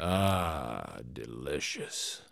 Ah, delicious.